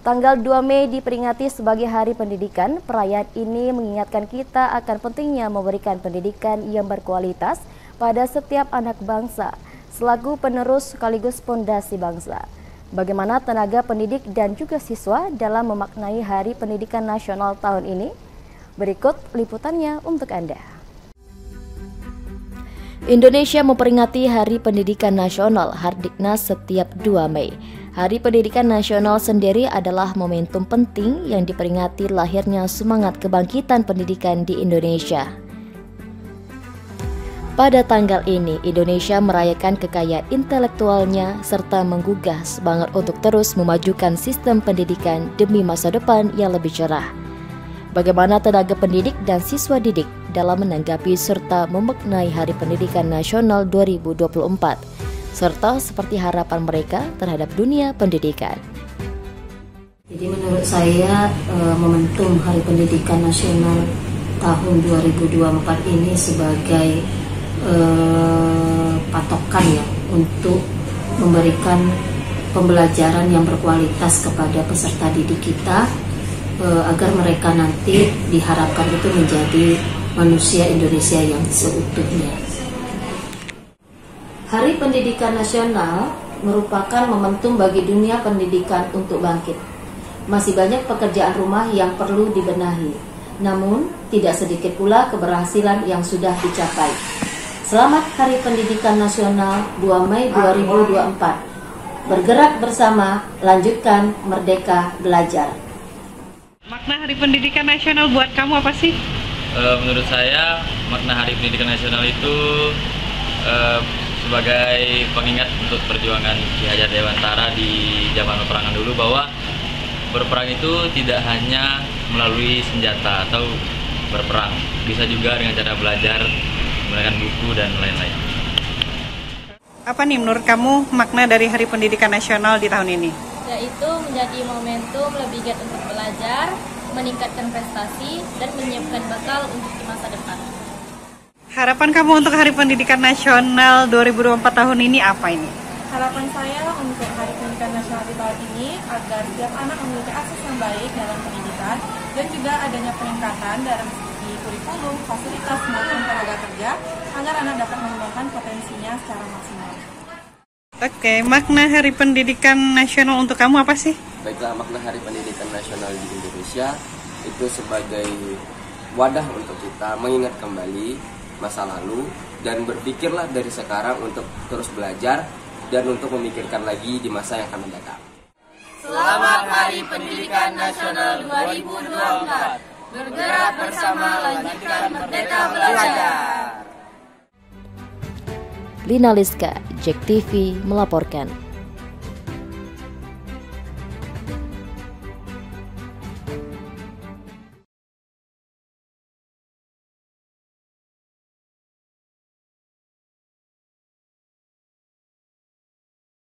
Tanggal 2 Mei diperingati sebagai Hari Pendidikan. Perayaan ini mengingatkan kita akan pentingnya memberikan pendidikan yang berkualitas pada setiap anak bangsa, selaku penerus sekaligus pondasi bangsa. Bagaimana tenaga pendidik dan juga siswa dalam memaknai Hari Pendidikan Nasional tahun ini? Berikut liputannya untuk Anda. Indonesia memperingati Hari Pendidikan Nasional Hardiknas setiap 2 Mei. Hari Pendidikan Nasional sendiri adalah momentum penting yang diperingati lahirnya semangat kebangkitan pendidikan di Indonesia. Pada tanggal ini, Indonesia merayakan kekayaan intelektualnya serta menggugah semangat untuk terus memajukan sistem pendidikan demi masa depan yang lebih cerah. Bagaimana tenaga pendidik dan siswa didik dalam menanggapi serta memaknai Hari Pendidikan Nasional 2024? Serta seperti harapan mereka terhadap dunia pendidikan. Jadi menurut saya eh, momentum Hari Pendidikan Nasional tahun 2024 ini sebagai eh, patokan ya untuk memberikan pembelajaran yang berkualitas kepada peserta didik kita eh, agar mereka nanti diharapkan itu menjadi manusia Indonesia yang seutuhnya. Hari Pendidikan Nasional merupakan momentum bagi dunia pendidikan untuk bangkit. Masih banyak pekerjaan rumah yang perlu dibenahi, namun tidak sedikit pula keberhasilan yang sudah dicapai. Selamat Hari Pendidikan Nasional 2 Mei 2024. Bergerak bersama, lanjutkan merdeka belajar. Makna Hari Pendidikan Nasional buat kamu apa sih? Uh, menurut saya makna Hari Pendidikan Nasional itu uh, sebagai pengingat untuk perjuangan Ki Hajar Dewantara di zaman peperangan dulu bahwa berperang itu tidak hanya melalui senjata atau berperang, bisa juga dengan cara belajar, menggunakan buku dan lain-lain. Apa nih menurut kamu makna dari Hari Pendidikan Nasional di tahun ini? Yaitu menjadi momentum lebih giat untuk belajar, meningkatkan prestasi, dan menyiapkan bekal untuk di masa depan. Harapan kamu untuk Hari Pendidikan Nasional 2024 tahun ini apa ini? Harapan saya untuk Hari Pendidikan Nasional di tahun ini agar setiap anak memiliki akses yang baik dalam pendidikan dan juga adanya peningkatan dalam segi kurikulum, fasilitas maupun tenaga kerja agar anak dapat mengembangkan potensinya secara maksimal. Oke, makna Hari Pendidikan Nasional untuk kamu apa sih? Baiklah, makna Hari Pendidikan Nasional di Indonesia itu sebagai wadah untuk kita mengingat kembali masa lalu dan berpikirlah dari sekarang untuk terus belajar dan untuk memikirkan lagi di masa yang akan mendatang. Selamat Hari Pendidikan Nasional 2024. Bergerak bersama lanjutkan Merdeka Belajar. Lina Liska, Jack TV melaporkan.